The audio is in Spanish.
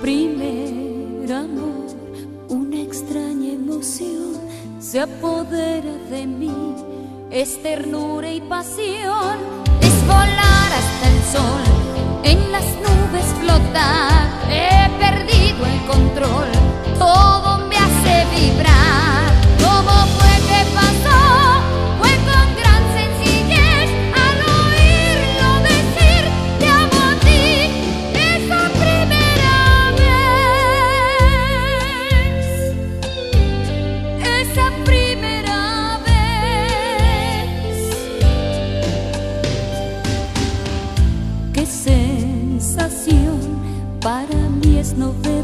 Primer amor, una extraña emoción se apodera de mí, es ternura y pasión, es volar hasta el sol. Sensación, para mí es novedad,